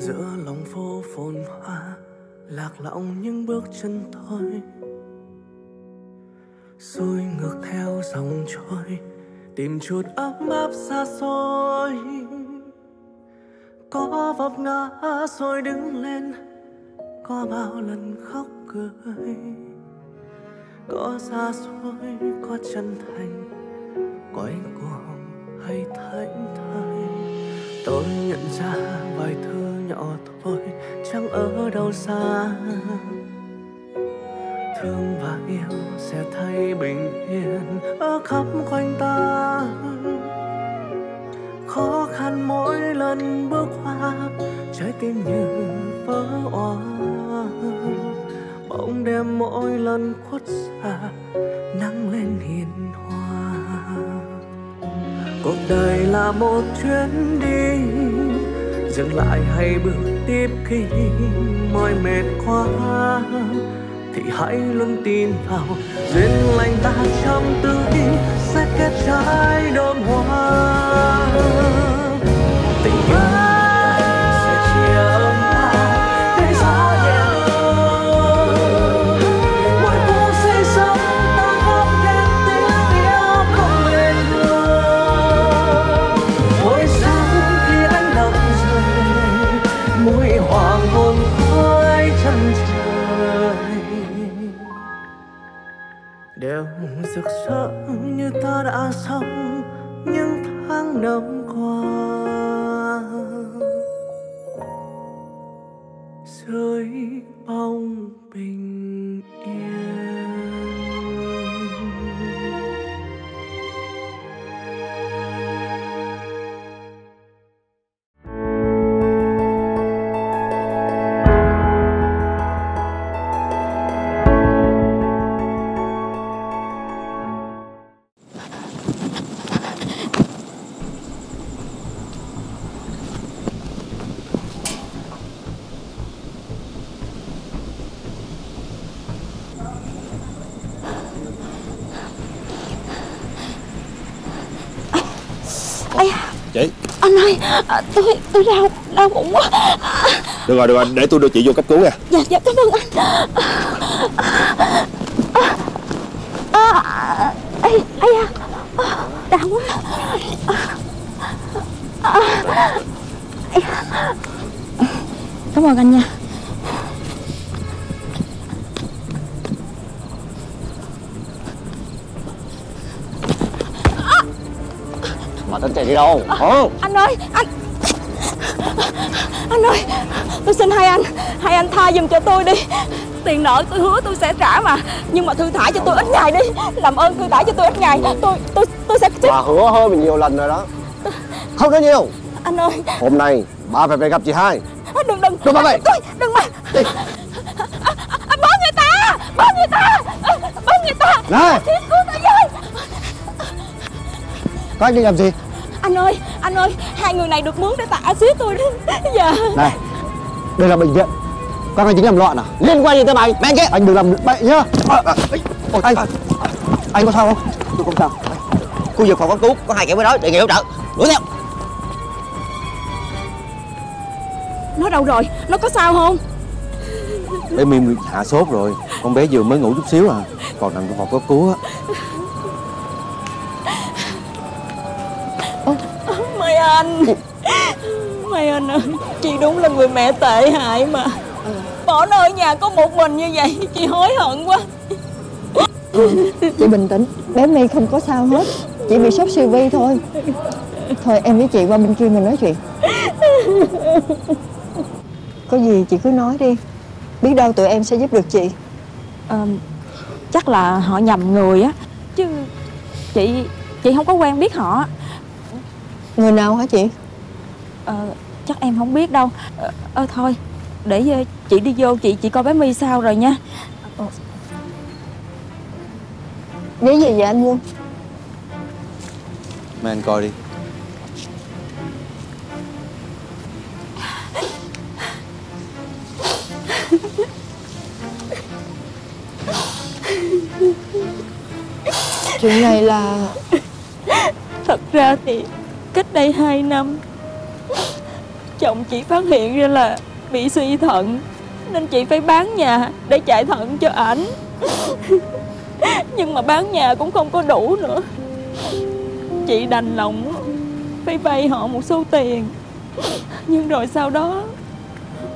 giữa lòng phố phồn hoa, lạc lõng những bước chân thôi. Xuôi ngược theo dòng trôi, tìm chút ấm áp xa xôi. Có vấp ngã rồi đứng lên, có bao lần khóc cười. Có xa xôi, có chân thành, quay cuồng hay thảnh thơi. Tôi nhận ra vài thứ nhỏ thôi, chẳng ở đâu xa. Thương và yêu sẽ thay bình yên ở khắp quanh ta. Khó khăn mỗi lần bước qua, trái tim như vỡ òa bóng đêm mỗi lần khuất xa, nắng lên hiền hòa. Cuộc đời là một chuyến đi dừng lại hay bước tiếp khi mỏi mệt quá, thì hãy luôn tin vào duyên lành ta trong tươi sẽ kết trái đơm hoa. Tình yêu à, tôi tôi đau đau bụng quá. Được rồi được rồi để tôi đưa chị vô cấp cứu nha. Dạ dạ cảm ơn anh. À, à, ây ây à À, đau quá. À, da. cảm ơn anh nha. Mà tính chạy đi đâu? Hả anh ơi anh anh ơi tôi xin hai anh. Hai anh tha giùm cho tôi đi. Tiền nợ tôi hứa tôi sẽ trả mà. Nhưng mà thư thả cho tôi ít ngày đi. Làm ơn thư thả cho tôi ít ngày. Tôi tôi tôi sẽ Bà hứa hơi mình nhiều lần rồi đó. Không nói nhiều. Anh ơi. Hôm nay bà phải về gặp chị hai. Đừng đừng. Đừng mà vậy. Tôi- đừng mà. Đi. À, bớ người ta. Bớ người ta. À, bớ người ta. Này. Các anh đi làm gì anh ơi anh ơi hai người này được mướn để tạ xếp tôi đó dạ. Này Đây là bệnh viện. Các anh tính làm loạn à? Liên quan gì tới mày? Mẹ kia. Anh đừng làm bậy nhá. Ôi, Anh Anh có sao không? Tôi không sao. Khu vực phòng cấp cứu có hai kẻ mới nói đề nghị hỗ trợ. Đuổi theo. Nó đâu rồi? Nó có sao không? Bé Miên hạ sốt rồi. Con bé vừa mới ngủ chút xíu à. Còn nằm trong phòng cấp cứu á Mai Anh. Mai Anh ơi Chị đúng là người mẹ tệ hại mà. Bỏ ở nhà có một mình như vậy Chị hối hận quá. Chị bình tĩnh Bé My không có sao hết. Chỉ bị sốt siêu vi thôi. Thôi em với chị qua bên kia mình nói chuyện. Có gì chị cứ nói đi. Biết đâu tụi em sẽ giúp được chị. Ờ, Chắc là họ nhầm người á. Chứ chị Chị không có quen biết họ Người nào hả chị? Ờ, Chắc em không biết đâu. Ờ, ờ, Thôi Để ờ, chị đi vô chị chị coi bé My sao rồi nha. Giấy gì vậy anh Quân Mấy anh coi đi. Chuyện này là Thật ra thì Cách đây 2 năm, Chồng chị phát hiện ra là bị suy thận, Nên chị phải bán nhà để chạy thận cho ảnh. Nhưng mà bán nhà cũng không có đủ nữa. Chị đành lòng phải vay họ một số tiền. Nhưng rồi sau đó,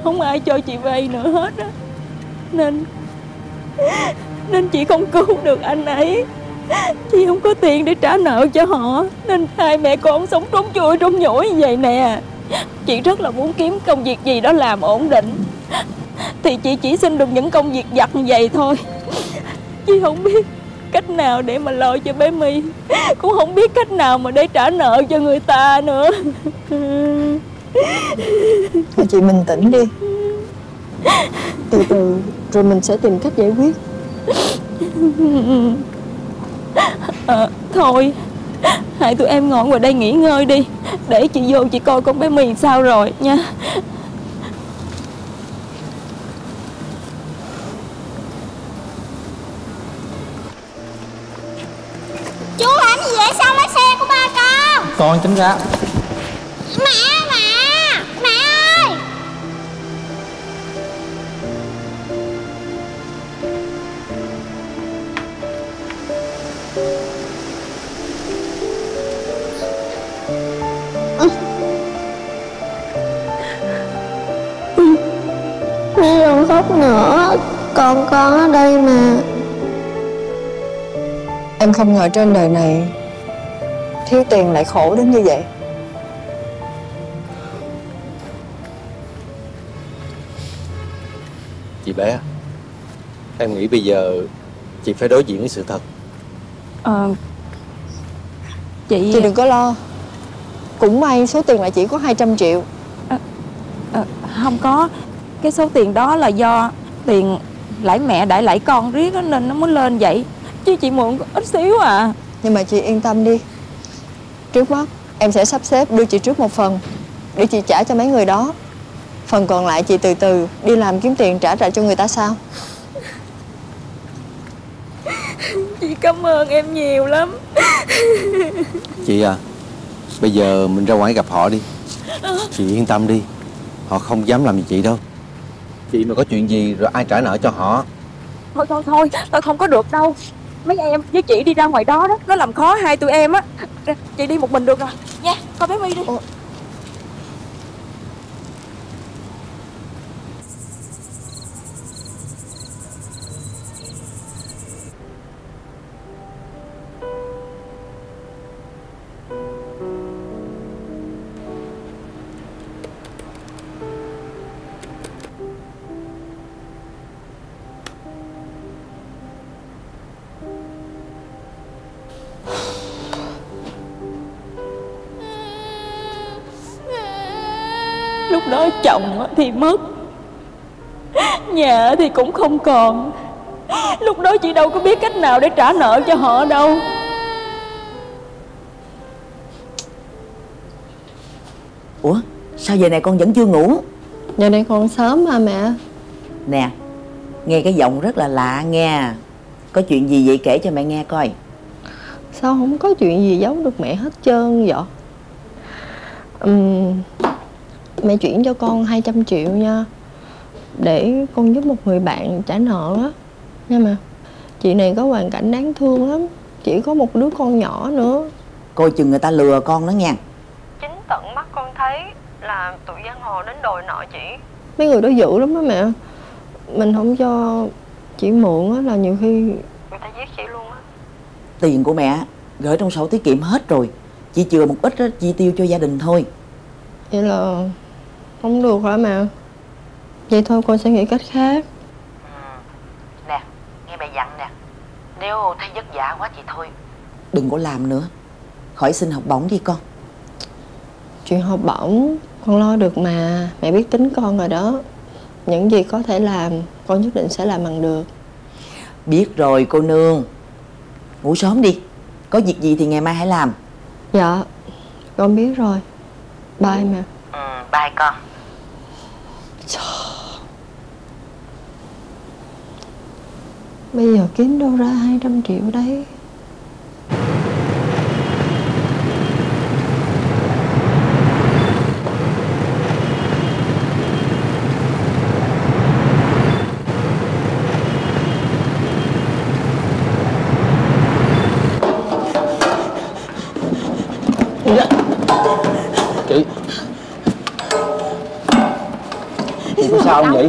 Không ai cho chị vay nữa hết á. Nên Nên chị không cứu được anh ấy. Chị không có tiền để trả nợ cho họ Nên hai mẹ con sống trốn chui trốn nhủi như vậy nè. Chị rất là muốn kiếm công việc gì đó làm ổn định. Thì chị chỉ xin được những công việc giặt như vậy thôi. Chị không biết cách nào để mà lo cho bé My. Cũng không biết cách nào mà để trả nợ cho người ta nữa. Thôi chị bình tĩnh đi. Từ từ rồi mình sẽ tìm cách giải quyết à, Thôi. Hai tụi em ngồi ngoài đây nghỉ ngơi đi. Để chị vô chị coi con bé My sao rồi nha. Chú làm gì vậy sao lấy xe của ba con. Con tính ra Khóc nữa. Con con ở đây mà. Em không ngờ trên đời này Thiếu tiền lại khổ đến như vậy. Chị bé Em nghĩ bây giờ Chị phải đối diện với sự thật. Ờ Chị Chị đừng có lo. Cũng may số tiền là chỉ có 200 triệu. Ờ, không có cái số tiền đó là do tiền lãi mẹ đãi lãi con riết á, nên nó mới lên vậy. Chứ chị mượn ít xíu à. Nhưng mà chị yên tâm đi. Trước mắt em sẽ sắp xếp đưa chị trước một phần Để chị trả cho mấy người đó. Phần còn lại chị từ từ đi làm kiếm tiền trả lại cho người ta sao? Chị cảm ơn em nhiều lắm. Chị à Bây giờ mình ra ngoài gặp họ đi. Chị yên tâm đi Họ không dám làm gì chị đâu Chị mà có chuyện gì rồi ai trả nợ cho họ? Thôi thôi thôi tôi không có được đâu. Mấy em với chị đi ra ngoài đó đó nó làm khó hai tụi em á. Chị đi một mình được rồi. Nha con bé My đi. Lúc chồng á thì mất. Nhà thì cũng không còn. Lúc đó chị đâu có biết cách nào để trả nợ cho họ đâu. Ủa sao giờ này con vẫn chưa ngủ? Giờ này còn sớm mà mẹ. Nè Nghe cái giọng rất là lạ nghe. Có chuyện gì vậy kể cho mẹ nghe coi. Sao không có chuyện gì giấu được mẹ hết trơn vậy? Ừm, Mẹ chuyển cho con 200 triệu nha. Để con giúp một người bạn trả nợ á. Nha mẹ. Chị này có hoàn cảnh đáng thương lắm. Chỉ có một đứa con nhỏ nữa. Coi chừng người ta lừa con đó nha. Chính tận mắt con thấy là tụi giang hồ đến đòi nợ chị. Mấy người đó dữ lắm đó mẹ. Mình không cho chị mượn á là nhiều khi Người ta giết chị luôn á. Tiền của mẹ gửi trong sổ tiết kiệm hết rồi. Chỉ chừa một ít đó, chi tiêu cho gia đình thôi. Vậy là không được hả mẹ? Vậy thôi con sẽ nghĩ cách khác. Nè nghe mẹ dặn nè. Nếu thấy vất vả quá thì thôi. Đừng có làm nữa. Khỏi xin học bổng đi con. Chuyện học bổng con lo được mà. Mẹ biết tính con rồi đó. Những gì có thể làm con nhất định sẽ làm bằng được. Biết rồi cô nương. Ngủ sớm đi. Có việc gì thì ngày mai hãy làm. Dạ con biết rồi. Bye mẹ. Ừ bye con Bây giờ kiếm đâu ra 200 triệu đấy có sao không vậy?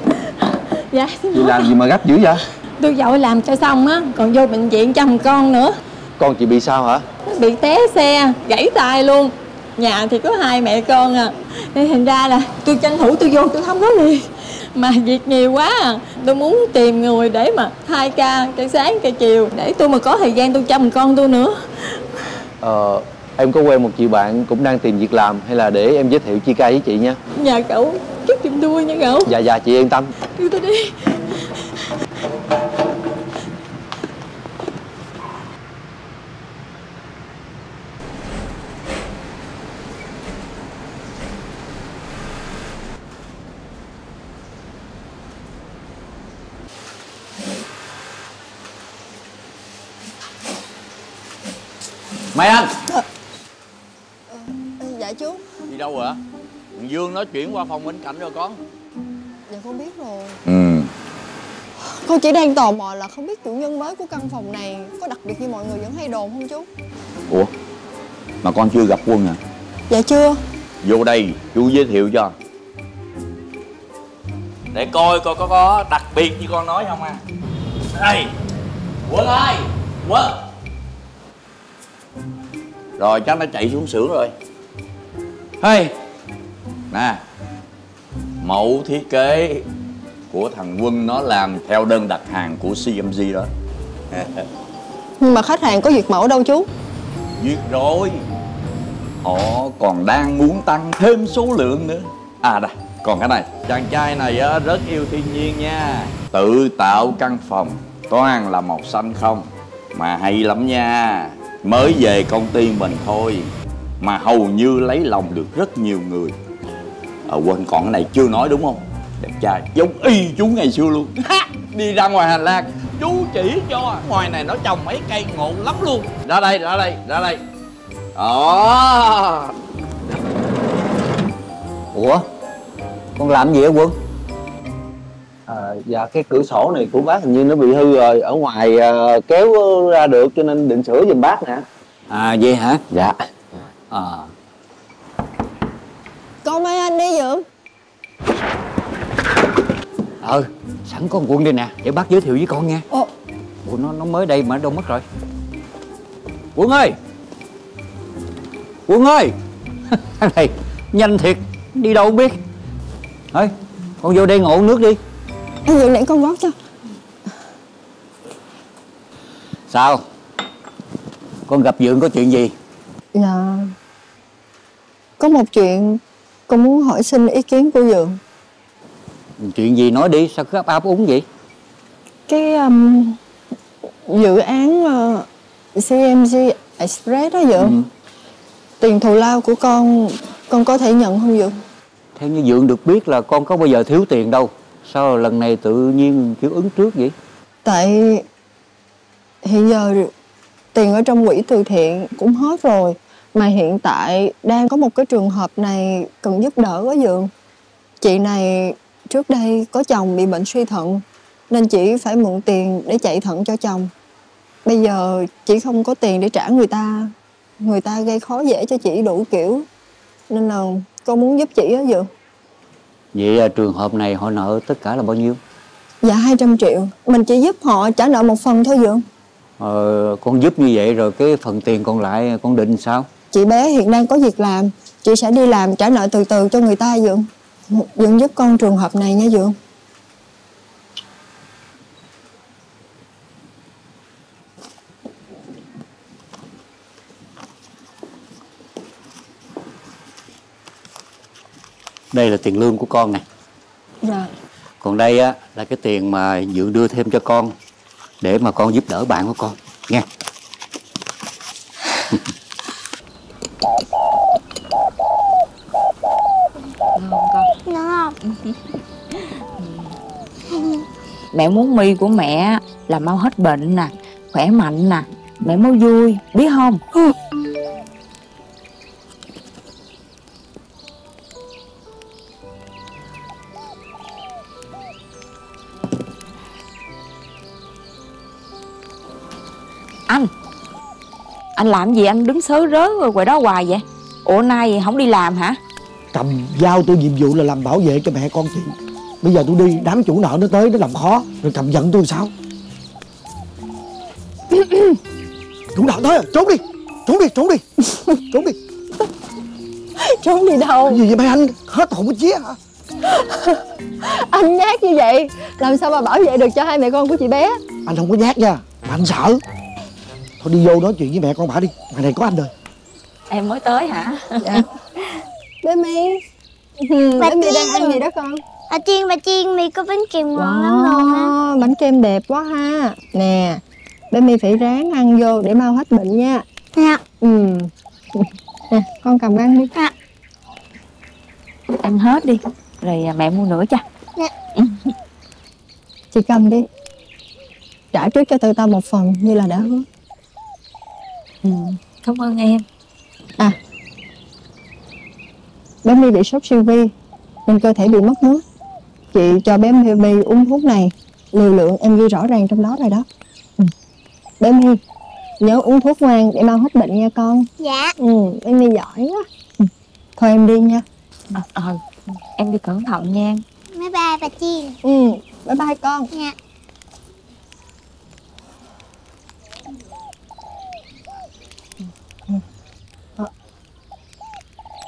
Dạ xin chị làm gì mà gấp dữ vậy? Tôi vội làm cho xong á còn vô bệnh viện chăm con nữa. Con chị bị sao hả? Bị té xe gãy tay luôn. Nhà thì có hai mẹ con à. Nên thành ra là tôi tranh thủ tôi vô tôi thăm nó liền mà việc nhiều quá à. Tôi muốn tìm người để mà thay ca ca sáng ca chiều để tôi mà có thời gian tôi chăm con tôi nữa. Ờ em có quen một chị bạn cũng đang tìm việc làm hay là để em giới thiệu chi ca với chị nha. Nhà cậu tôi nha cậu. Dạ dạ chị yên tâm. Đưa tôi đi. Mày anh. Dạ chú. Đi đâu rồi Dương nó chuyển qua phòng bên cạnh rồi con. Dạ con biết rồi. Ừ. Con chỉ đang tò mò là không biết chủ nhân mới của căn phòng này có đặc biệt như mọi người vẫn hay đồn không chú? Ủa? Mà con chưa gặp Quân à? Dạ chưa. Vô đây chú giới thiệu cho. Để coi coi có có đặc biệt như con nói không à. Đây Quân ơi Quân. Rồi chắc nó chạy xuống xưởng rồi. Hey Nè. Mẫu thiết kế của thằng Quân nó làm theo đơn đặt hàng của CMG đó. Nhưng mà khách hàng có duyệt mẫu đâu chú? Duyệt rồi. Họ còn đang muốn tăng thêm số lượng nữa. À đây, còn cái này. Chàng trai này á, rất yêu thiên nhiên nha. Tự tạo căn phòng Toàn là màu xanh không? Mà hay lắm nha. Mới về công ty mình thôi. Mà hầu như lấy lòng được rất nhiều người Ờ quên còn cái này chưa nói đúng không? Đẹp trai giống y chú ngày xưa luôn. Đi ra ngoài hành lang Chú chỉ cho. Ngoài này nó trồng mấy cây ngộ lắm luôn. Ra đây, ra đây, ra đây. Đó ủa con làm gì hả quân à, dạ cái cửa sổ này của bác hình như nó bị hư rồi ở ngoài à, kéo ra được cho nên định sửa giùm bác nè. À vậy hả? Dạ. À con mấy anh đi dượng ờ sẵn một quân đây nè để bác giới thiệu với con nha. Ồ. ủa nó nó mới đây mà đâu mất rồi. Quân ơi! Quân ơi! Thằng này nhanh thiệt đi đâu không biết. Thôi con vô đây ngồi uống nước đi. Anh dượng để con rót cho. Sao? Con gặp dượng có chuyện gì? Dạ. Có một chuyện con muốn hỏi xin ý kiến của dượng. Chuyện gì nói đi sao cứ ấp áp úng vậy? Cái um, dự án uh, CMG Express đó dượng. Ừ. tiền thù lao của con con có thể nhận không dượng? Theo như dượng được biết là con có bao giờ thiếu tiền đâu. Sao lần này tự nhiên kêu ứng trước vậy? Tại hiện giờ tiền ở trong quỹ từ thiện cũng hết rồi mà hiện tại đang có một cái trường hợp này cần giúp đỡ quá dượng chị này trước đây có chồng bị bệnh suy thận nên chị phải mượn tiền để chạy thận cho chồng. Bây giờ chị không có tiền để trả người ta người ta gây khó dễ cho chị đủ kiểu. Nên là con muốn giúp chị á dượng vậy à, trường hợp này họ nợ tất cả là bao nhiêu? Dạ 200 triệu. Mình chỉ giúp họ trả nợ một phần thôi dượng ờ, con giúp như vậy rồi cái phần tiền còn lại con định sao chị bé hiện đang có việc làm. Chị sẽ đi làm trả nợ từ từ cho người ta dượng. Dượng giúp con trường hợp này nha dượng. Đây là tiền lương của con nè. Dạ. Còn đây á là cái tiền mà dượng đưa thêm cho con để mà con giúp đỡ bạn của con. Nghe Mẹ muốn mi của mẹ là mau hết bệnh nè Khỏe mạnh nè. Mẹ mau vui biết không? Anh Anh làm gì anh đứng sớ rớ rồi ngoài đó hoài vậy? Ủa nay không đi làm hả Cầm giao tôi nhiệm vụ là làm bảo vệ cho mẹ con chị. Bây giờ tôi đi đám chủ nợ nó tới nó làm khó Rồi cầm giận tôi sao? Chủ nợ tới rồi trốn đi Trốn đi trốn đi Trốn đi. Trốn đi đâu? Cái gì vậy mấy anh? Hết hồn với chía hả? Anh nhát như vậy Làm sao mà bảo vệ được cho hai mẹ con của chị bé? Anh không có nhát nha Mà anh sợ. Thôi đi vô nói chuyện với mẹ con bà đi Ngày này có anh rồi. Em mới tới hả? Dạ Bé My ừ, Bà Bé Tiên. đang ăn gì đó con? Bà Chiên, bà Chiên, mi có bánh kem ngon lắm luôn á. Wow, bánh kem đẹp quá ha. Nè Bé My phải ráng ăn vô để mau hết bệnh nha. Dạ. Ừ. Nè con cầm ăn đi. Dạ. Ăn hết đi Rồi mẹ mua nữa cho. Dạ. Chị cầm đi. Trả trước cho tụi tao một phần như là đã hứa. Ừ, Cảm ơn em. À Bé My bị sốt siêu vi Nên cơ thể bị mất nước. Chị cho bé My My uống thuốc này Liều lượng em ghi rõ ràng trong đó rồi đó. Ừ. Bé My Nhớ uống thuốc ngoan để mau hết bệnh nha con. Dạ. Ừ, bé My giỏi quá. Ừ. Thôi em đi nha. Ờ ờ, Em đi cẩn thận nha. Bye bye bà Chiên Ừ, bye bye con. Dạ.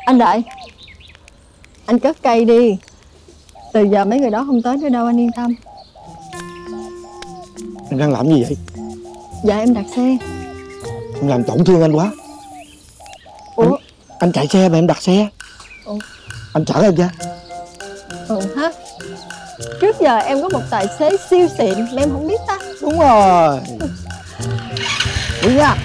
Anh đợi Anh cất cây đi. Từ giờ mấy người đó không tới nữa đâu anh yên tâm. Anh đang làm gì vậy? Dạ em đặt xe. Em làm tổn thương anh quá. Ủa? Anh, anh chạy xe mà em đặt xe. Ủa? Anh chở em ra. Ừ ha Trước giờ em có một tài xế siêu xịn mà em không biết ta. Đúng rồi. Đi nha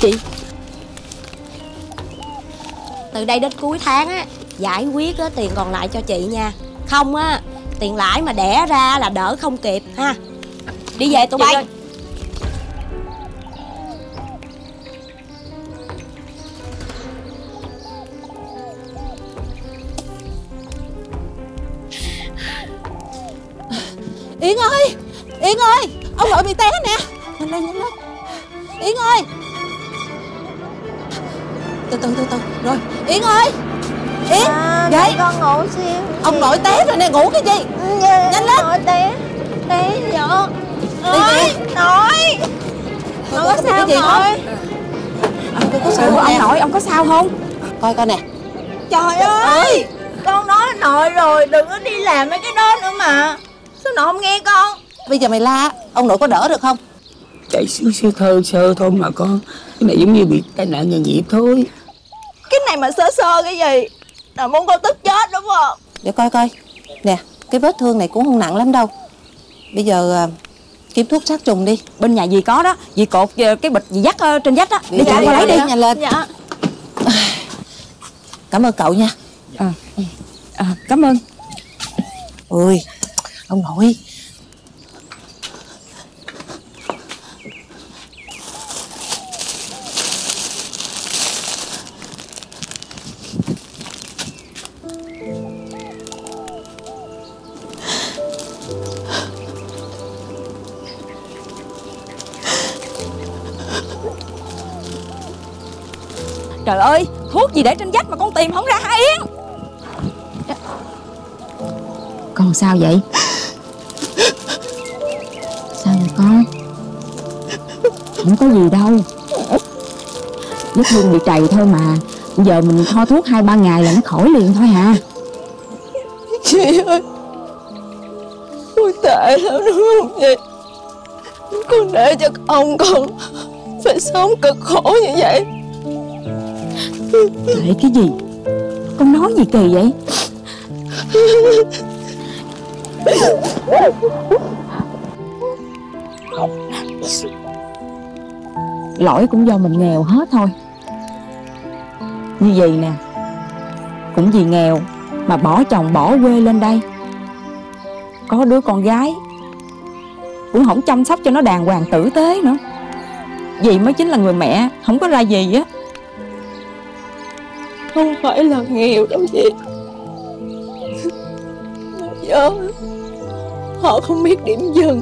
Chị, Từ đây đến cuối tháng á Giải quyết á, tiền còn lại cho chị nha. Không á Tiền lãi mà đẻ ra là đỡ không kịp ha. Đi về tụi bay. ơi. Yến ơi Yến ơi Ông nội bị té nè. Nhanh lên nhanh lên Yến ơi Từ từ từ từ. Rồi Yến ơi. Yến Dậy. con ngủ xíu. Ông nội té rồi nè ngủ cái gì? Nhanh lên. Nội té. Té vợ Nội Nội Nội có sao nội? nội? Tôi có sao Ủa, không? ông nè nội ông có sao không? Coi coi nè. Trời ơi. Con nói nội rồi Đừng có đi làm mấy cái đó nữa mà. Sao nội không nghe con? Bây giờ mày la Ông nội có đỡ được không? Chạy xíu xíu thơ sơ thôi mà con. Cái này giống như bị tai nạn nghề nghiệp thôi mà sơ sơ cái gì? Là muốn con tức chết đúng không? Để coi coi. Nè cái vết thương này cũng không nặng lắm đâu. Bây giờ à, kiếm thuốc sát trùng đi. Bên nhà dì có đó. Dì cột ờ, cái bịch dì dắt ờ, trên vách á Đi chạy chạy qua lấy đi. nhanh lên. Dạ. Cảm ơn cậu nha. À, à, Cảm ơn. Ôi Ông nội Trời ơi Thuốc gì để trên vách mà con tìm không ra hả Yến? Con sao vậy? Sao vậy con? Không có gì đâu. Vết thương bị trầy thôi mà. Giờ mình thoa thuốc hai ba ngày là nó khỏi liền thôi hả? Chị ơi Con tệ lắm đúng không chị? Con để cho ông con Phải sống cực khổ như vậy Kệ cái gì? Con nói gì kỳ vậy? Lỗi cũng do mình nghèo hết thôi. Như vậy nè, Cũng vì nghèo Mà bỏ chồng bỏ quê lên đây. Có đứa con gái, Cũng không chăm sóc cho nó đàng hoàng tử tế nữa. Vậy mới chính là người mẹ, Không có ra gì á. Không phải là nghèo đâu chị. Do họ không biết điểm dừng.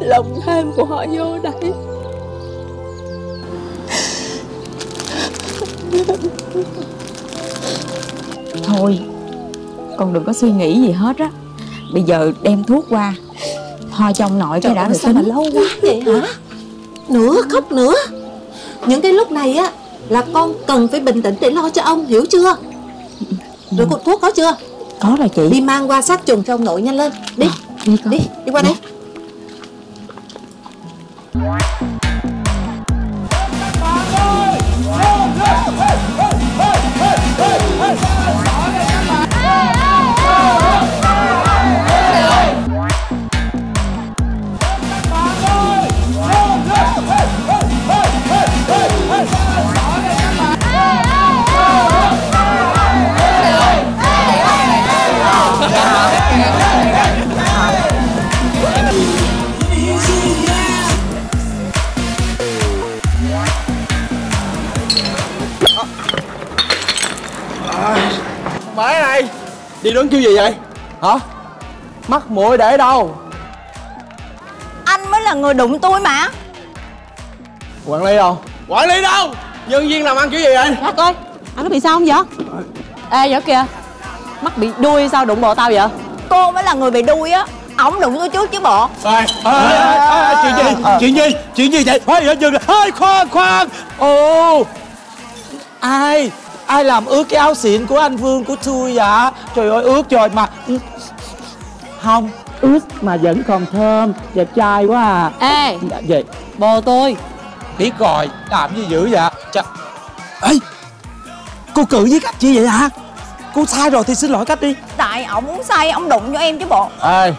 Lòng tham của họ vô đây Thôi Con đừng có suy nghĩ gì hết á. Bây giờ đem thuốc qua Ho trong nội cái đã rồi sao mà lâu quá vậy hả? Nữa khóc nữa những cái lúc này á là con cần phải bình tĩnh để lo cho ông hiểu chưa? Rồi cục thuốc có chưa? Có rồi chị. Đi mang qua sát trùng cho ông nội nhanh lên. Đi. Đi con. Đi đi qua đây Đi đứng kêu gì vậy? Hả? Mắt mũi để đâu? Anh mới là người đụng tôi mà. Quản lý đâu? Quản lý đâu? Nhân viên làm ăn kiểu gì vậy? Dạ coi. Anh có bị sao không vậy? Ê vậy kìa. Mắt bị đuôi sao đụng bộ tao vậy? Cô mới là người bị đuôi á. Ổng đụng tôi trước chứ bộ. Ê, ê, ê, ê, chuyện gì? Chuyện gì? Chuyện gì vậy? Khoan dừng ơi khoan khoan. Ồ. Ai ai làm ướt cái áo xịn của anh vương của tôi vậy? Trời ơi ướt rồi mà. Không ướt mà vẫn còn thơm đẹp trai quá à. Ê dạ, gì Bồ tôi. Biết rồi làm gì dữ vậy? Chà. ê cô cự với cách chi vậy hả? Cô sai rồi thì xin lỗi cách đi. Tại ổng muốn say ổng đụng cho em chứ bộ. Ê.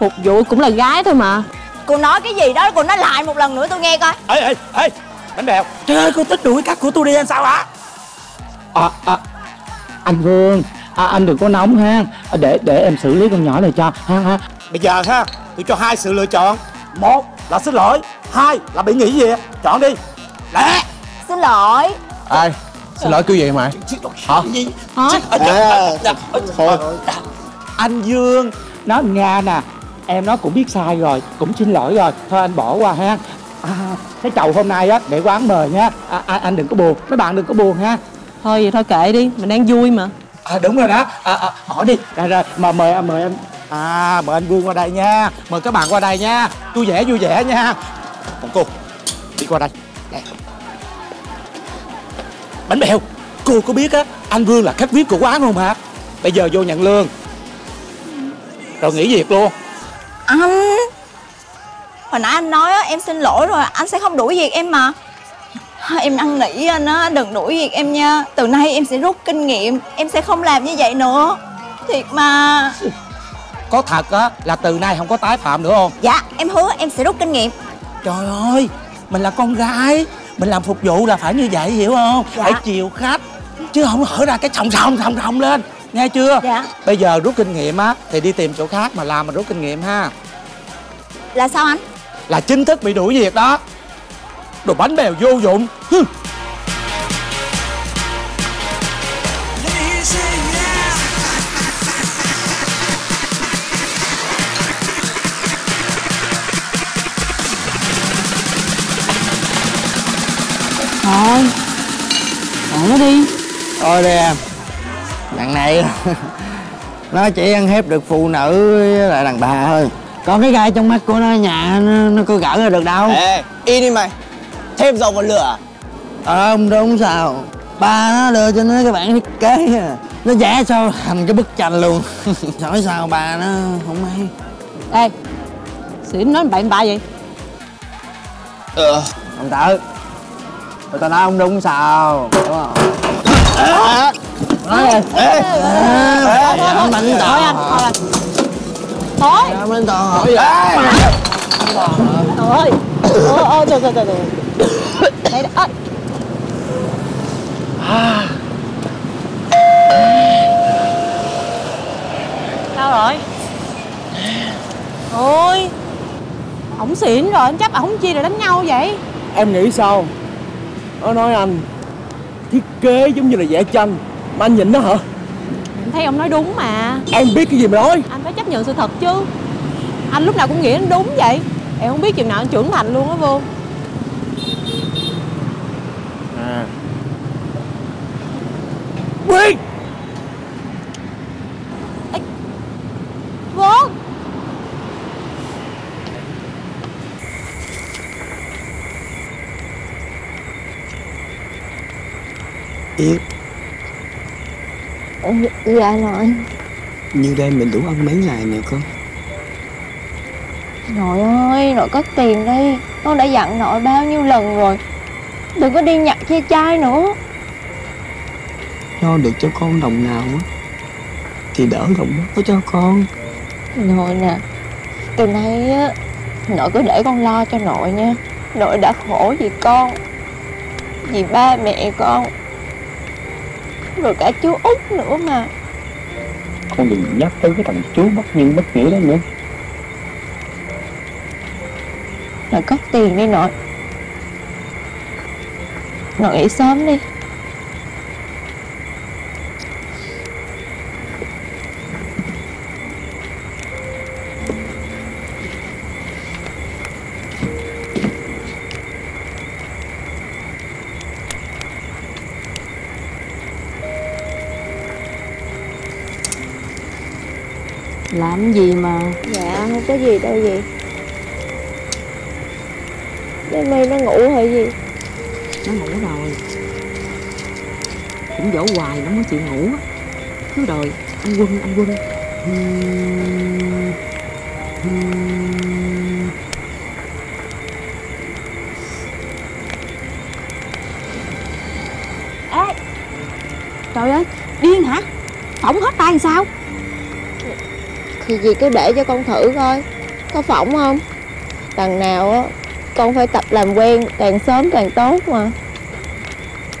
Phục vụ cũng là gái thôi mà. Cô nói cái gì đó cô nói lại một lần nữa tôi nghe coi. Ê ê ê bánh bèo. Trời ơi cô thích đuổi cách của tôi đi anh sao hả à, à, anh vương à, anh đừng có nóng ha À, để để em xử lý con nhỏ này cho ha ha bây giờ ha tôi cho hai sự lựa chọn một là xin lỗi hai là bị nghỉ việc chọn đi lẹ Xin lỗi ai xin lỗi kêu gì mày hả Hả thôi anh dương nó nga nè em nó cũng biết sai rồi cũng xin lỗi rồi thôi anh bỏ qua ha à, cái chầu hôm nay á để quán mời nha à, à, anh đừng có buồn mấy bạn đừng có buồn ha Thôi vậy thôi kệ đi Mình đang vui mà. À đúng rồi đó. À, à, hỏi đi. Rồi rồi mà mời mời em. À mời anh vương qua đây nha. Mời các bạn qua đây nha. Vui vẻ vui vẻ nha. Còn cô đi qua đây. Đây. bánh bèo. Cô có biết á anh vương là khách vip của quán không hả? Bây giờ vô nhận lương. Rồi nghỉ việc luôn. Anh Hồi nãy anh nói á, em xin lỗi rồi Anh sẽ không đuổi việc em mà Em năn nỉ anh á Đừng đuổi việc em nha. Từ nay em sẽ rút kinh nghiệm Em sẽ không làm như vậy nữa. Thiệt mà. Có thật á là từ nay không có tái phạm nữa không? Dạ em hứa em sẽ rút kinh nghiệm. Trời ơi mình là con gái mình làm phục vụ là phải như vậy hiểu không? Dạ. phải chiều khách chứ không hở ra cái sòng sòng sòng sòng lên. Nghe chưa? Dạ. bây giờ rút kinh nghiệm á thì đi tìm chỗ khác mà làm mà rút kinh nghiệm ha. Là sao anh? Là chính thức bị đuổi việc đó đồ bánh bèo vô dụng. Hừ. Thôi Còn nó đi. Thôi đi em. Đằng này Nó chỉ ăn hiếp được phụ nữ với lại đàn bà thôi. Còn cái gai trong mắt của nó ở nhà Nó, nó có gỡ ra được đâu. Ê, in đi mày Thêm dầu vào lửa. Ờ không đúng sao Ba nó đưa cho nó cái bản thiết kế. À. Nó vẽ sao thành cái bức tranh luôn. Hỏi sao bà nó không hay. Ê Xỉn nói bậy bạ vậy? Ờ. Ông tự Tụi tao nói ông đúng sao Đúng không? Nói đi Ê. Ông mạnh Thôi anh Thôi anh. Thôi. Ông lên tòa hỏi Thôi. Ôi ôi trời trời trời Đây đây ơi Sao rồi? Ôi Ổng xỉn rồi anh chấp ổng chi rồi đánh nhau vậy? Em nghĩ sao? Nó nói anh thiết kế giống như là vẽ tranh mà anh nhìn nó hả? Thấy ông nói đúng mà. Em biết cái gì mà nói. Anh phải chấp nhận sự thật chứ? Anh lúc nào cũng nghĩ anh đúng vậy. Em không biết chừng nào anh trưởng thành luôn á Vương À Quyên Vương Yết Dạ nội Như đây mình đủ ăn mấy ngày nè con? Nội ơi, nội cất tiền đi Con đã dặn nội bao nhiêu lần rồi. Đừng có đi nhặt che chai nữa. Lo được cho con đồng nào á Thì đỡ đồng đó cho con. Nội nè Từ nay á Nội cứ để con lo cho nội nha. Nội đã khổ vì con Vì ba mẹ con Rồi cả chú út nữa mà. Con đừng nhắc tới cái thằng chú bất nhân bất nghĩa đó nữa. Nội cất tiền đi nội. Nội nghỉ sớm đi Làm gì mà? Dạ không có gì đâu gì. Bé My nó ngủ hay gì? Nó ngủ rồi. Cũng dỗ hoài nó mới chịu ngủ á. Cứ đòi anh quân anh quân. Ừm. Ê Trời ơi Điên hả? Phỏng hết tay sao Thì dì cứ để cho con thử coi Có phỏng không? Đằng nào á Con phải tập làm quen Càng sớm càng tốt mà.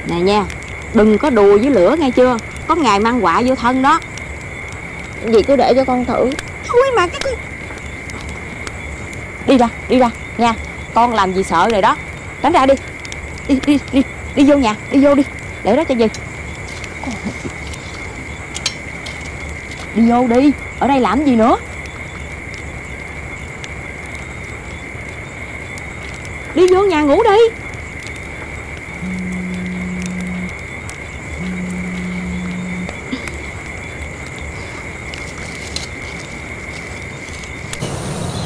Nè nha Đừng có đùa với lửa nghe chưa? Có ngày mang họa vô thân đó. Dì cứ để cho con thử. Ui mà cái Đi ra đi ra nha Con làm gì sợ rồi đó. Tránh ra đi Đi đi đi Đi vô nhà đi vô đi Để đó cho dì Đi vô đi Ở đây làm gì nữa? Đi vô nhà ngủ đi.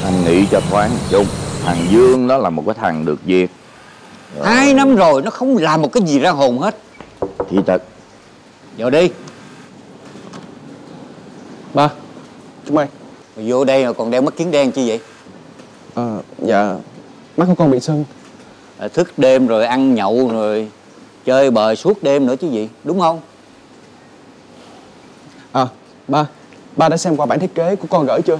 Anh nghĩ cho thoáng chung Thằng Dương đó là một cái thằng được việc Hai năm rồi nó không làm một cái gì ra hồn hết. Thì thật. Vô đi. Ba Chúng mày Mà Vô đây mà còn đeo mắt kiến đen chi vậy? À, Dạ. Mắt của con bị sưng. À, Thức đêm rồi ăn nhậu rồi Chơi bời suốt đêm nữa chứ gì Đúng không? À ba Ba đã xem qua bản thiết kế của con gửi chưa?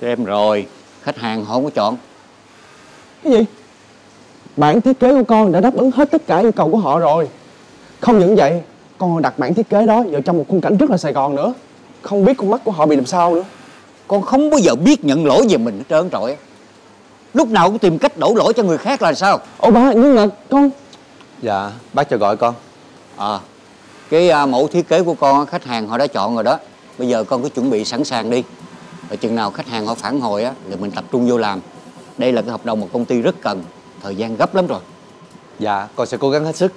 Xem rồi Khách hàng họ không có chọn. Cái gì? Bản thiết kế của con đã đáp ứng hết tất cả yêu cầu của họ rồi. Không những vậy Con đặt bản thiết kế đó vào trong một khung cảnh rất là Sài Gòn nữa Không biết con mắt của họ bị làm sao nữa. Con không bao giờ biết nhận lỗi về mình hết trơn trọi. Lúc nào cũng tìm cách đổ lỗi cho người khác là sao? Ồ ba nhưng mà con. Dạ bác cho gọi con. À Cái à, mẫu thiết kế của con khách hàng họ đã chọn rồi đó. Bây giờ con cứ chuẩn bị sẵn sàng đi. Rồi chừng nào khách hàng họ phản hồi á Thì mình tập trung vô làm. Đây là cái hợp đồng mà công ty rất cần. Thời gian gấp lắm rồi. Dạ con sẽ cố gắng hết sức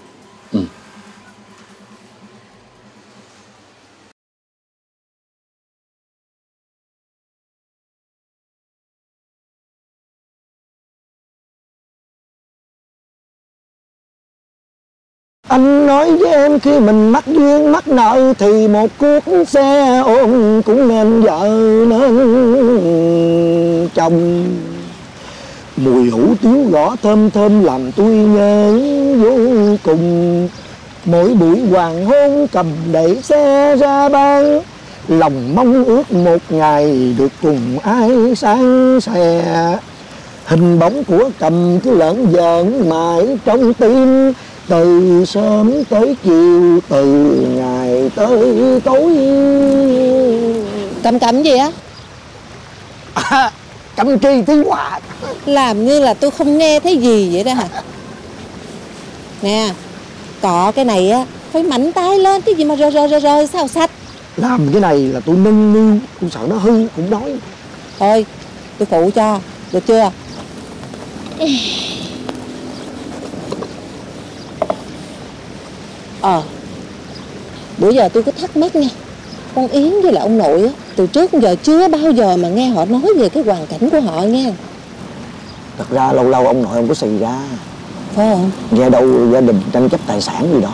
Anh nói với em khi mình mắc duyên, mắc nợ Thì một cuốc xe ôm cũng nên vợ nên chồng. Mùi hủ tiếu gõ thơm thơm làm tôi nhớ vô cùng. Mỗi buổi hoàng hôn cầm đẩy xe ra ban. Lòng mong ước một ngày được cùng ai sang sẻ. Hình bóng của cầm cứ lợn giỡn mãi trong tim từ sớm tới chiều từ ngày tới tối. Cầm cầm gì á? À, Cầm tri thí họa Làm như là tôi không nghe thấy gì vậy đó hả? Nè Cọ cái này á Phải mạnh tay lên Cái gì mà rơi rơi rơi rơi sao sạch? Làm cái này là tôi nâng niu tôi sợ nó hư cũng nói. Thôi tôi phụ cho Được chưa Ờ. Bữa giờ tôi cứ thắc mắc nha. Con Yến với lại ông nội á Từ trước giờ chưa bao giờ mà nghe họ nói về cái hoàn cảnh của họ nha. Thật ra lâu lâu ông nội ông có xì ra. Phải không? Nghe đâu gia đình tranh chấp tài sản gì đó.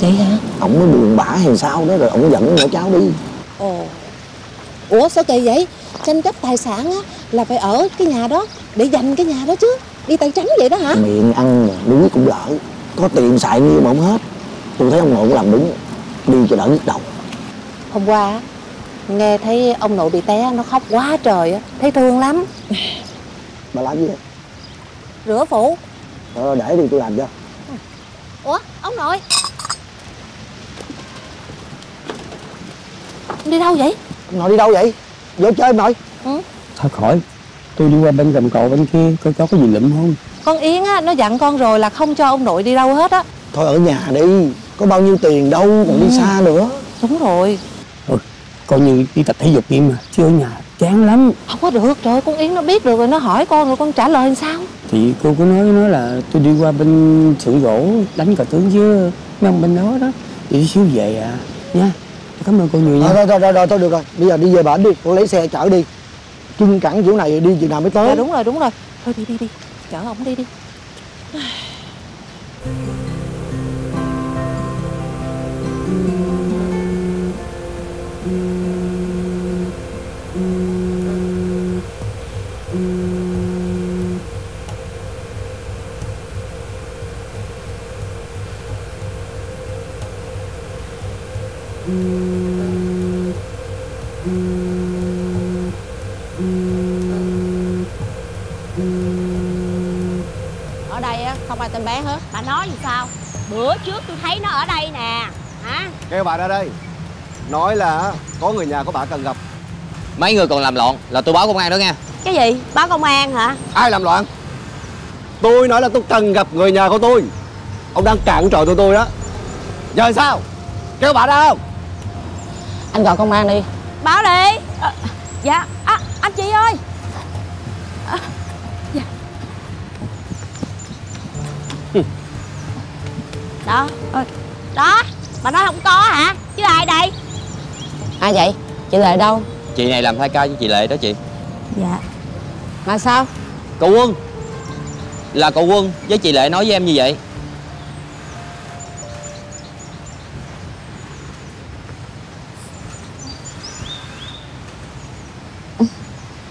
Vậy hả? Ổng mới buồn bã hay sao đó rồi ổng dẫn nhỏ cháu đi. Ồ. Ủa sao kỳ vậy? Tranh chấp tài sản á Là phải ở cái nhà đó Để dành cái nhà đó chứ. Đi tay trắng vậy đó hả? Miệng ăn mà đuối cũng lỡ. Có tiền xài nhiêu mà không hết tôi thấy ông nội cũng làm đúng đi cho đỡ nhức đầu Hôm qua á, nghe thấy ông nội bị té nó khóc quá trời á, thấy thương lắm. bà làm gì vậy Rửa phụ. ờ, để đi tôi làm cho Ủa, ông nội. Đi đâu vậy? ông nội đi đâu vậy vô chơi ông nội Ừ. Thôi khỏi Tôi đi qua bên gầm cầu bên kia Coi có cái gì lụm không Con Yến á, nó dặn con rồi là không cho ông nội đi đâu hết á. thôi ở nhà đi có bao nhiêu tiền đâu còn đi Ừ. xa nữa Đúng rồi. Thôi coi như đi tập thể dục đi mà Chứ ở nhà chán lắm Không có được, trời ơi, con Yến nó biết được rồi, nó hỏi con rồi con trả lời làm sao? Thì cô có nói nói là tôi đi qua bên xưởng gỗ đánh cờ tướng với mấy ông bên đó đó Đi xíu về à nha Cảm ơn cô nhiều nha Rồi, rồi, rồi, rồi, thôi được rồi bây giờ đi về bển đi con lấy xe chở đi chung cẳng kiểu này đi chừng nào mới tới Dạ đúng rồi, đúng rồi. Thôi đi đi đi, chở ông đi đi. Không ai tên bé hết. Bà nói gì sao? Bữa trước tôi thấy nó ở đây nè. Hả? Kêu bà ra đây. Nói là có người nhà của bà cần gặp. Mấy người còn làm loạn là tôi báo công an đó nha Cái gì? Báo công an hả? Ai làm loạn? Tôi nói là tôi cần gặp người nhà của tôi. Ông đang cản trở tôi tôi đó. Giờ sao? Kêu bà ra không? Anh gọi công an đi. Báo đi. Ờ, Dạ Đó. Ờ, Đó. Bà nói không có hả? Chứ ai đây? Ai vậy? Chị Lệ đâu? Chị này làm thai ca với chị Lệ đó chị. Dạ. Mà sao? Cậu Quân. Là cậu Quân với chị Lệ nói với em như vậy.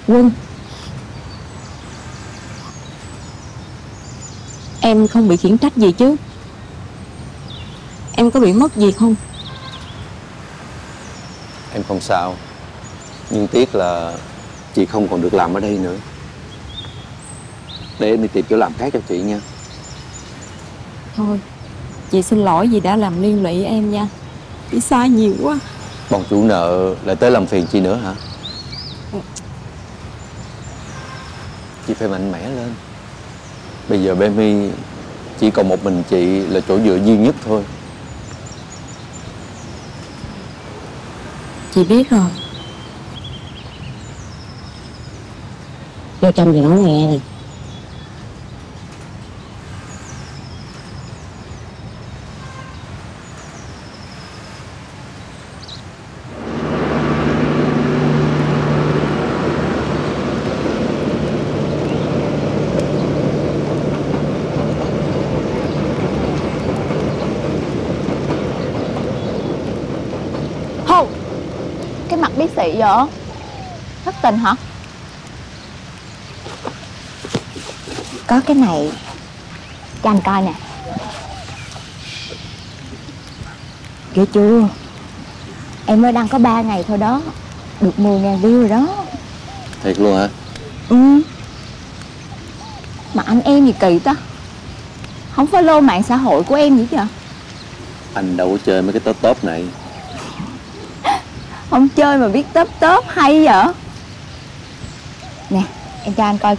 Quân. Em không bị khiển trách gì chứ có bị mất gì không? Em không sao. Nhưng tiếc là chị không còn được làm ở đây nữa. Để em đi tìm chỗ làm khác cho chị nha. Thôi Chị xin lỗi vì đã làm liên lụy em nha. Chị sai nhiều quá. Bọn chủ nợ lại tới làm phiền chị nữa hả? Chị phải mạnh mẽ lên. Bây giờ Bemi Chỉ còn một mình chị là chỗ dựa duy nhất thôi Chị biết rồi Vô trong gì nói nghe nè. Hô Cái mặt biết xị vậy Thất tình hả? Có cái này. Cho anh coi nè. Ghê chưa? Em mới đăng có 3 ngày thôi đó. Được 10 ngàn view rồi đó. Thiệt luôn hả? Ừ. Mà anh em gì kỳ ta? Không follow mạng xã hội của em gì vậy? Anh đâu có chơi mấy cái top top này. Không chơi mà biết tớp tớp hay vậy em cho anh coi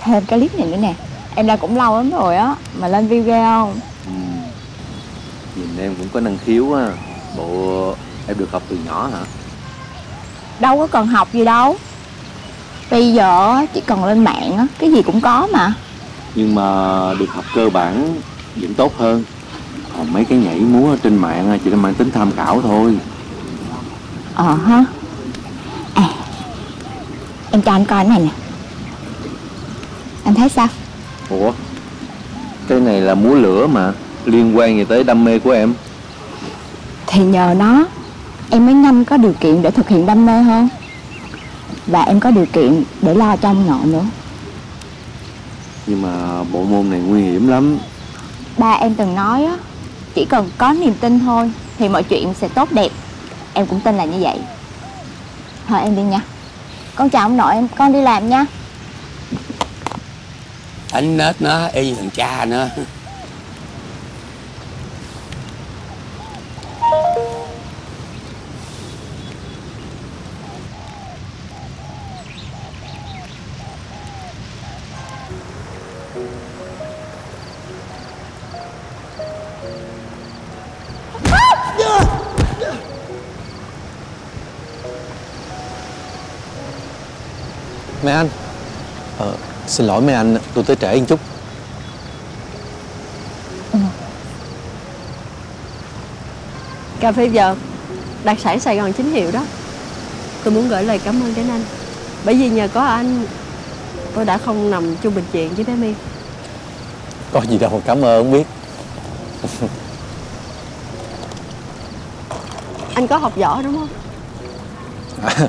thêm cái clip này nữa nè. Em ra cũng lâu lắm rồi á Mà lên view ghê không? Nhìn em cũng có năng khiếu á. Bộ Em được học từ nhỏ hả? Đâu có cần học gì đâu. Bây giờ chỉ cần lên mạng á Cái gì cũng có mà. Nhưng mà được học cơ bản vẫn tốt hơn. Còn mấy cái nhảy múa trên mạng chỉ là mang tính tham khảo thôi. Ờ ha. À Em cho anh coi cái này nè Anh thấy sao? Ủa Cái này là múa lửa mà Liên quan gì tới đam mê của em? Thì nhờ nó Em mới nhanh có điều kiện để thực hiện đam mê hơn. Và em có điều kiện để lo cho ông nội nữa. Nhưng mà bộ môn này nguy hiểm lắm. Ba em từng nói á Chỉ cần có niềm tin thôi Thì mọi chuyện sẽ tốt đẹp. Em cũng tin là như vậy. Thôi em đi nha. Con chào ông nội em Con đi làm nha anh nết nó y thằng cha nữa xin lỗi mấy anh Tôi tới trễ một chút. Cà phê vợt Đặc sản Sài Gòn chính hiệu đó. Tôi muốn gửi lời cảm ơn đến anh. Bởi vì nhờ có anh Tôi đã không nằm chung bệnh viện với bé My. Có gì đâu mà cảm ơn không biết. Anh có học võ đúng không?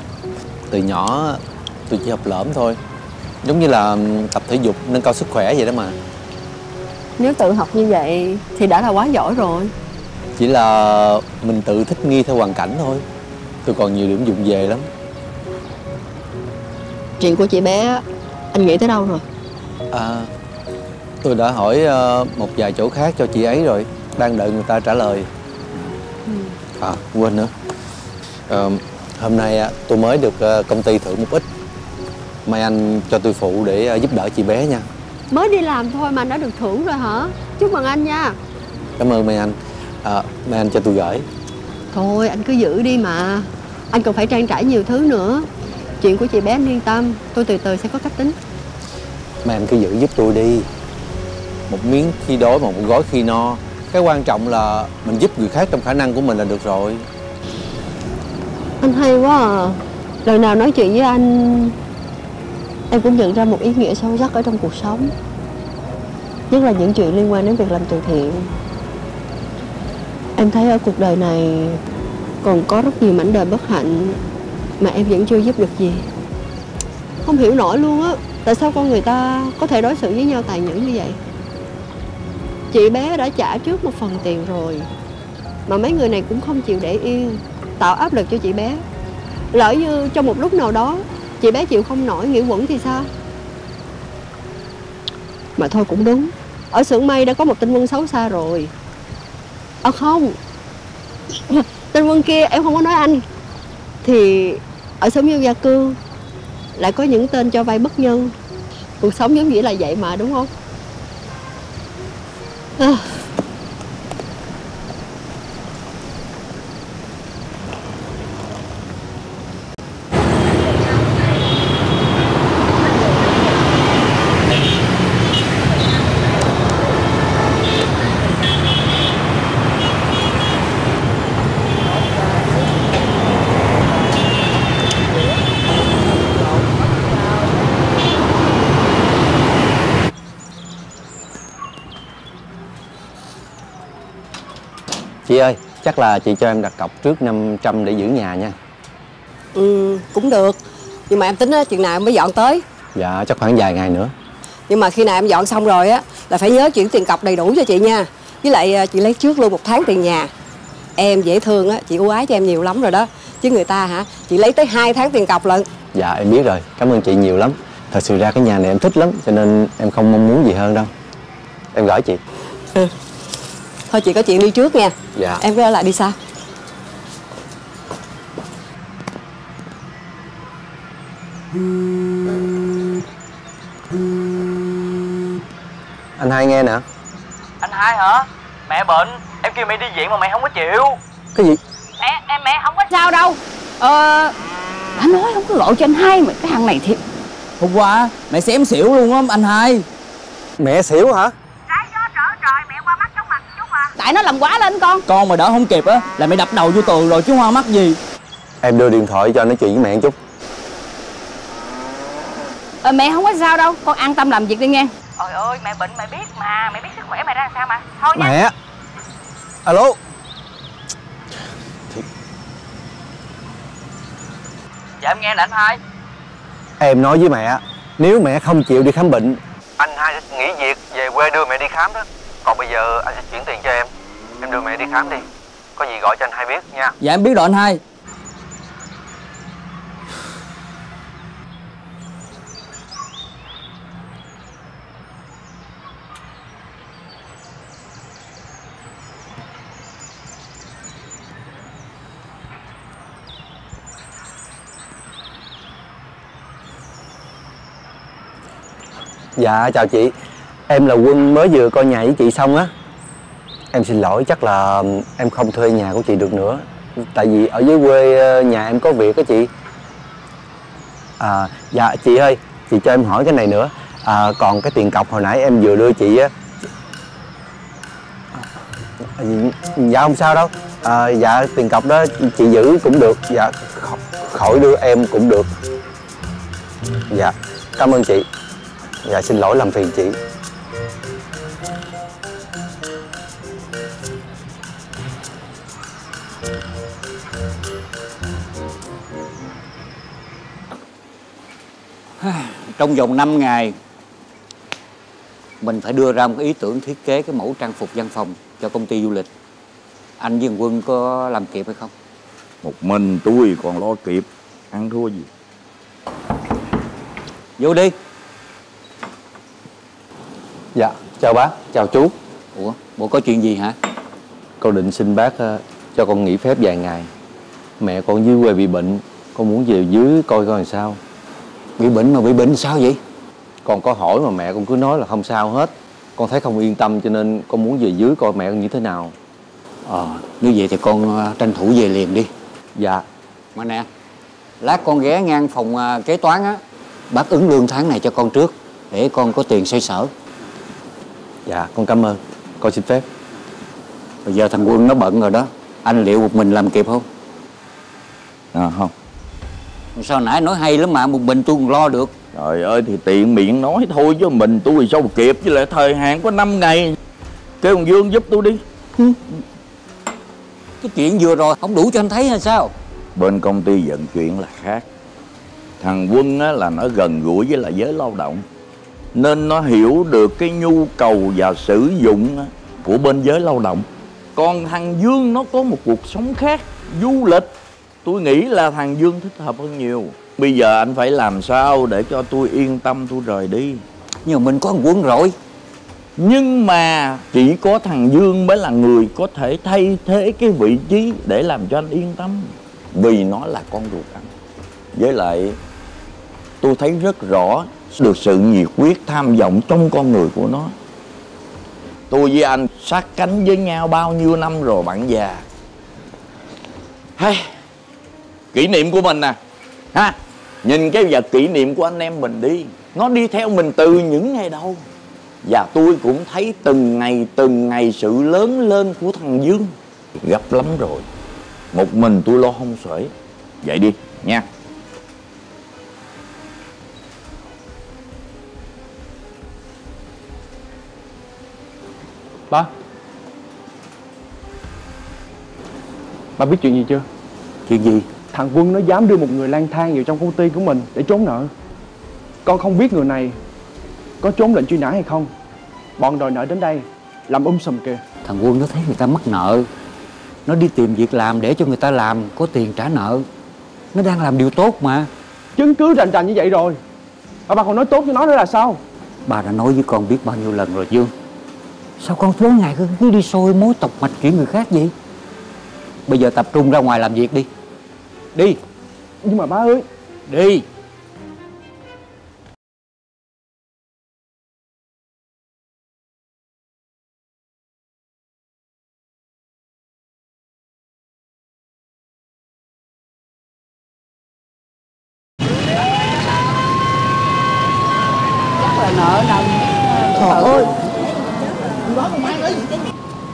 Từ nhỏ tôi chỉ học lỡm thôi Giống như là tập thể dục nâng cao sức khỏe vậy đó mà. Nếu tự học như vậy Thì đã là quá giỏi rồi. Chỉ là mình tự thích nghi theo hoàn cảnh thôi. Tôi còn nhiều điểm dụng về lắm. Chuyện của chị bé Anh nghĩ tới đâu rồi? À Tôi đã hỏi ờ, một vài chỗ khác cho chị ấy rồi Đang đợi người ta trả lời. À quên nữa. Ờ, Hôm nay á, tôi mới được ờ, công ty thưởng một ít Mai anh cho tôi phụ để ờ, giúp đỡ chị bé nha. Mới đi làm thôi mà anh đã được thưởng rồi hả? Chúc mừng anh nha. Cảm ơn Mai anh. À, Mai anh cho tôi gửi. Thôi anh cứ giữ đi mà. Anh còn phải trang trải nhiều thứ nữa. Chuyện của chị bé anh yên tâm. Tôi từ từ sẽ có cách tính. Mai anh cứ giữ giúp tôi đi. Một miếng khi đói mà một gói khi no. Cái quan trọng là mình giúp người khác trong khả năng của mình là được rồi. Anh hay quá à. Lần nào nói chuyện với anh Em cũng nhận ra một ý nghĩa sâu sắc ở trong cuộc sống, Nhất là những chuyện liên quan đến việc làm từ thiện. Em thấy ở cuộc đời này Còn có rất nhiều mảnh đời bất hạnh Mà em vẫn chưa giúp được gì. Không hiểu nổi luôn á, Tại sao con người ta có thể đối xử với nhau tàn nhẫn như vậy? Chị bé đã trả trước một phần tiền rồi, Mà mấy người này cũng không chịu để yên, Tạo áp lực cho chị bé. Lỡ như trong một lúc nào đó Chị bé chịu không nổi nghĩ quẩn thì sao? Mà thôi cũng đúng. Ở xưởng may đã có một tinh quân xấu xa rồi. À không. Tinh quân kia, em không có nói anh. Thì ở xóm yêu gia cư Lại có những tên cho vay bất nhân. Cuộc sống giống như là vậy mà, đúng không? À. Chị ơi chắc là chị cho em đặt cọc trước 500 để giữ nhà nha. Ừ, cũng được. Nhưng mà em tính á, chừng nào em mới dọn tới? Dạ chắc khoảng vài ngày nữa. Nhưng mà khi nào em dọn xong rồi á Là phải nhớ chuyển tiền cọc đầy đủ cho chị nha. Với lại à, chị lấy trước luôn một tháng tiền nhà. Em dễ thương á, chị ưu ái cho em nhiều lắm rồi đó. Chứ người ta hả, chị lấy tới hai tháng tiền cọc lận. Dạ em biết rồi. Cảm ơn chị nhiều lắm. Thật sự ra cái nhà này em thích lắm Cho nên em không mong muốn gì hơn đâu. Em gửi chị Thôi chị có chuyện đi trước nha. Dạ. Em cứ ở lại đi sao Anh hai nghe nè. Anh hai hả? Mẹ bệnh, em kêu mẹ đi viện mà mẹ không có chịu. Cái gì? Em, em mẹ không sao đâu. Ờ Đã nói không có lộ cho anh hai mà cái thằng này thiệt Hôm qua mẹ xém xỉu luôn á anh hai. Mẹ xỉu hả? Tại nó làm quá lên con. Con mà đỡ không kịp á là mẹ đập đầu vô tường rồi chứ hoa mắc gì. Em đưa điện thoại cho anh nói chuyện với mẹ một chút. Ờ, Mẹ không có sao đâu Con an tâm làm việc đi nghe. Trời ơi mẹ bệnh mẹ biết mà Mẹ biết sức khỏe mẹ ra làm sao mà. Thôi nha. Mẹ. Alo. Dạ em nghe nè anh hai. Em nói với mẹ Nếu mẹ không chịu đi khám bệnh Anh hai sẽ nghỉ việc về quê đưa mẹ đi khám đó Còn bây giờ anh sẽ chuyển tiền cho em. Em đưa mẹ đi khám đi. Có gì gọi cho anh hai biết nha. Dạ em biết rồi anh hai. Dạ chào chị Em là Quân mới vừa coi nhà với chị xong á. Em xin lỗi chắc là em không thuê nhà của chị được nữa. Tại vì ở dưới quê ờ, nhà em có việc á chị. À dạ chị ơi Chị cho em hỏi cái này nữa. À, Còn cái tiền cọc hồi nãy em vừa đưa chị á. À, Dạ không sao đâu. À, Dạ tiền cọc đó chị giữ cũng được. Dạ khỏi đưa em cũng được. Dạ cảm ơn chị. Dạ xin lỗi làm phiền chị. Trong vòng 5 ngày mình phải đưa ra một cái ý tưởng thiết kế cái mẫu trang phục văn phòng cho công ty du lịch. Anh với thằng quân có làm kịp hay không? Một mình tôi còn lo kịp Ăn thua gì? Vô đi. Dạ chào bác chào chú. Ủa bộ có chuyện gì hả? Con định xin bác ờ, cho con nghỉ phép vài ngày. Mẹ con dưới quê bị bệnh Con muốn về dưới coi coi làm sao Bị bệnh mà bị bệnh sao vậy? Con có hỏi mà mẹ con cứ nói là không sao hết. Con thấy không yên tâm cho nên con muốn về dưới coi mẹ con như thế nào. Ờ nếu vậy thì con ờ, tranh thủ về liền đi. Dạ. Mà nè lát con ghé ngang phòng ờ, kế toán á bác ứng lương tháng này cho con trước để con có tiền xoay sở. Dạ con cảm ơn. Con xin phép. Bây giờ thằng quân nó bận rồi đó anh liệu một mình làm kịp không? À, không sao nãy nói hay lắm mà một mình tôi còn lo được. Trời ơi thì tiện miệng nói thôi chứ mình tôi sao mà kịp Với lại thời hạn có 5 ngày. Kêu ông Dương giúp tôi đi. Cái chuyện vừa rồi không đủ cho anh thấy hay sao? Bên công ty vận chuyển là khác. Thằng Quân á, là nó gần gũi với lại giới lao động. Nên nó hiểu được cái nhu cầu và sử dụng á, của bên giới lao động. Còn thằng Dương nó có một cuộc sống khác Du lịch Tôi nghĩ là thằng Dương thích hợp hơn nhiều. Bây giờ anh phải làm sao để cho tôi yên tâm tôi rời đi? Nhưng mà mình có thằng Quân rồi. Nhưng mà chỉ có thằng Dương mới là người có thể thay thế cái vị trí để làm cho anh yên tâm. Vì nó là con ruột anh. Với lại tôi thấy rất rõ được sự nhiệt huyết tham vọng trong con người của nó. Tôi với anh sát cánh với nhau bao nhiêu năm rồi bạn già? Hay Kỷ niệm của mình nè. Ha Nhìn cái vật kỷ niệm của anh em mình đi Nó đi theo mình từ những ngày đầu. Và tôi cũng thấy từng ngày từng ngày sự lớn lên của thằng Dương. Gấp lắm rồi. Một mình tôi lo không xuể. Vậy đi nha. Ba. Ba biết chuyện gì chưa? Chuyện gì Thằng Quân nó dám đưa một người lang thang vào trong công ty của mình để trốn nợ. Con không biết người này có trốn lệnh truy nã hay không. Bọn đòi nợ đến đây Làm um sùm kìa. Thằng Quân nó thấy người ta mắc nợ. Nó đi tìm việc làm để cho người ta làm có tiền trả nợ. Nó đang làm điều tốt mà. Chứng cứ rành rành như vậy rồi. Mà bà còn nói tốt cho nó nữa là sao? Bà đã nói với con biết bao nhiêu lần rồi Dương sao con tối ngày cứ, cứ đi soi mối tộc mạch chuyện người khác vậy? Bây giờ tập trung ra ngoài làm việc đi đi. Nhưng mà má ơi đi.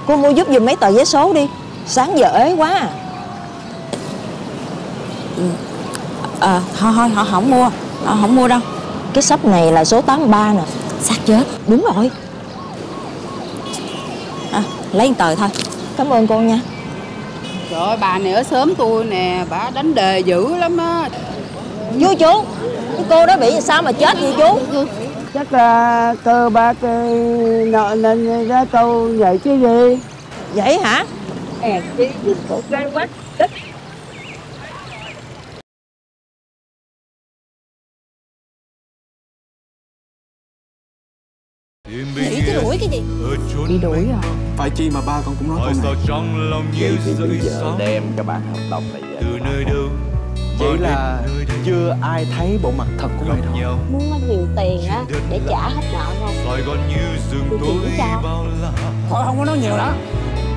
Cô mua giúp dùm mấy tờ giấy số đi. Sáng giờ ế quá à. Ừ. À, thôi thôi họ không mua. Họ không mua đâu. Cái sắp này là số 83 nè. Xác chết. Đúng rồi. À, Lấy tờ thôi. Cảm ơn cô nha. Trời ơi bà này ở sớm tôi nè Bà đánh đề dữ lắm á. Chú chú Cái cô đó bị sao mà chết vậy chú? Chắc là cơ bác nợ nên ra câu vậy chứ gì? Vậy hả? À Phải chi mà ba con cũng nói câu này. Vậy thì bây giờ đem cái bản hợp đồng này về. Cho bà con. Chỉ là chưa ai thấy bộ mặt thật của mày đâu. Muốn có nhiều tiền á Để trả hết nợ không Tôi chỉ cho. Thôi không có nói nhiều nữa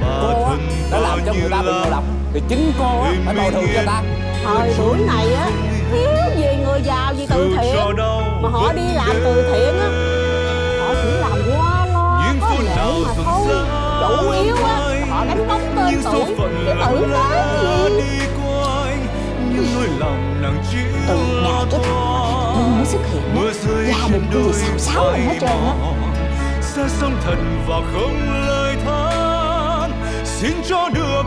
Cô á, đã làm cho người ta bị ngộ độc. Thì chính cô á, phải bồi thường cho ta. Thời buổi này á Thiếu gì người giàu gì từ thiện. Mà họ đi làm từ thiện á Chủ yếu á Họ đánh bóng tên tuổi Chứ tự cái gì Từ ngày cái thằng Minh mới xuất hiện á. Gia đình tôi gì xào xáo rồi hết trơn á. xa xăm thật và không lời than. Xin cho được